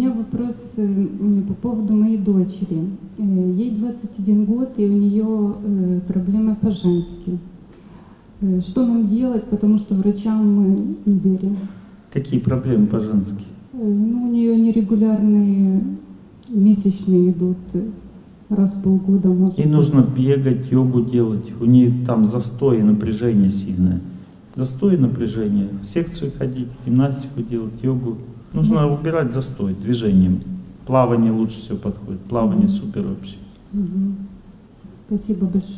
У меня вопрос э, по поводу моей дочери. Э, Ей 21 год, и у нее э, проблемы по-женски. Что нам делать, потому что врачам мы не верим. Какие проблемы по-женски? Ну, у нее нерегулярные месячные идут раз в полгода, может. Ей нужно бегать, йогу делать. У нее там застой и напряжение сильное. Застой и напряжение. В секцию ходить, гимнастику делать, йогу. Нужно убирать застой движением. Плавание лучше всего подходит. Плавание супер вообще. Мгм. Спасибо большое.